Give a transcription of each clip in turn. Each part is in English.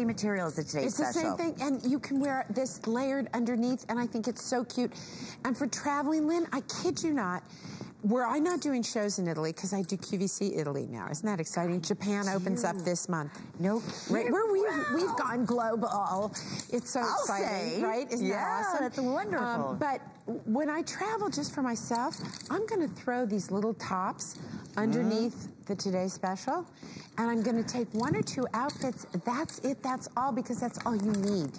same material as the today's it's special. It's the same thing, and you can wear this layered underneath, and I think it's so cute. And for traveling, Lynn, I kid you not, were I not doing shows in Italy, because I do QVC Italy now. Isn't that exciting? Japan opens up this month. No right, where we've, wow. we've gone global. It's so I'll exciting, say. right? Isn't yeah, that awesome? that's wonderful. Um, but when I travel just for myself, I'm going to throw these little tops underneath mm the Today Special, and I'm going to take one or two outfits. That's it. That's all, because that's all you need.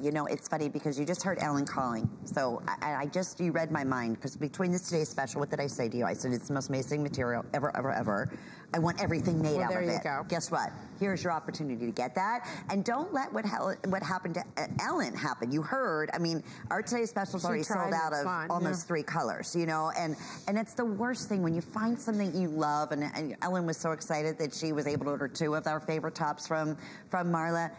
You know, it's funny because you just heard Ellen calling. So I, I just, you read my mind because between this today's special, what did I say to you? I said it's the most amazing material ever, ever, ever. I want everything made well, out of it. There you go. Guess what? Here's your opportunity to get that. And don't let what what happened to uh, Ellen happen. You heard, I mean, our today's special's already sold out of fun, almost yeah. three colors, you know, and, and it's the worst thing when you find something you love. And, and Ellen was so excited that she was able to order two of our favorite tops from, from Marla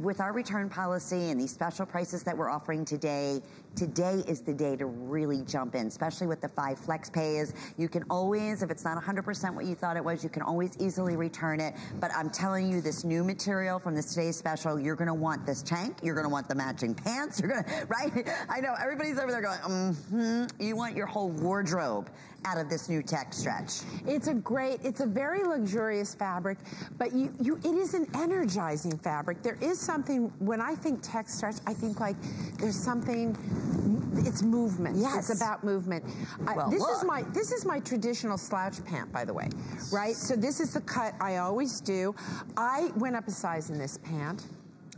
with our return policy and these special prices that we're offering today, today is the day to really jump in, especially with the five flex pays. You can always, if it's not 100% what you thought it was, you can always easily return it. But I'm telling you, this new material from this today's special, you're going to want this tank. You're going to want the matching pants. You're going to, right? I know everybody's over there going, mm-hmm. You want your whole wardrobe out of this new tech stretch. It's a great, it's a very luxurious fabric, but you, you, it is an energizing fabric. There is something, when I think tech stretch, I think like there's something, it's movement. Yes. It's about movement. Well, I, this look. is my, this is my traditional slouch pant, by the way, right? So this is the cut I always do. I went up a size in this pant.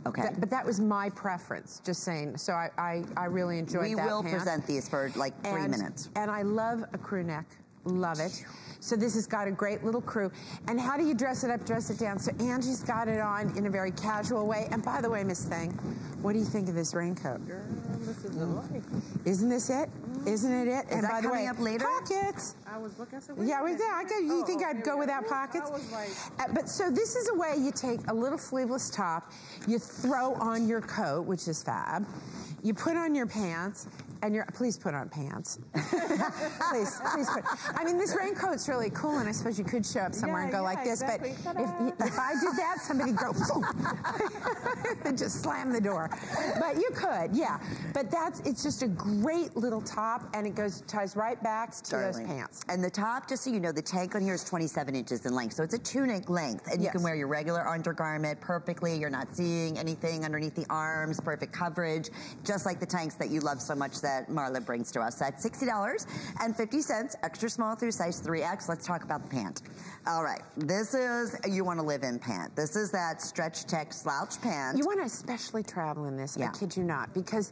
Okay. That, but that was my preference, just saying. So I, I, I really enjoyed we that will pant. present these for like three and, minutes. And I love a crew neck. Love it. So this has got a great little crew. And how do you dress it up, dress it down? So Angie's got it on in a very casual way. And by the way, Miss Thing, what do you think of this raincoat? Girl, this is mm. Isn't this it? Isn't it it? Is and by the way, up later? pockets. I was looking. I said, yeah, we, yeah, I you oh, think oh, I'd go without pockets? I was like, uh, but so this is a way you take a little sleeveless top, you throw on your coat, which is fab. You put on your pants, and you're please put on pants. please, please put. I mean, this raincoat's really cool, and I suppose you could show up somewhere yeah, and go yeah, like this. exactly. But if, if I did that, somebody'd go just slam the door. But you could, yeah. But that's it's just a great little top, and it goes ties right back to Darling. those pants. And the top, just so you know, the tank on here is 27 inches in length, so it's a tunic length, and you can wear your regular undergarment perfectly. You're not seeing anything underneath the arms, perfect coverage, just like the tanks that you love so much that Marla brings to us. That's $60.50, extra small through size 3X. Let's talk about the pant. All right, this is you want to live in pant. This is that stretch tech slouch pant. You want to especially travel in this. Yeah. I kid you not, because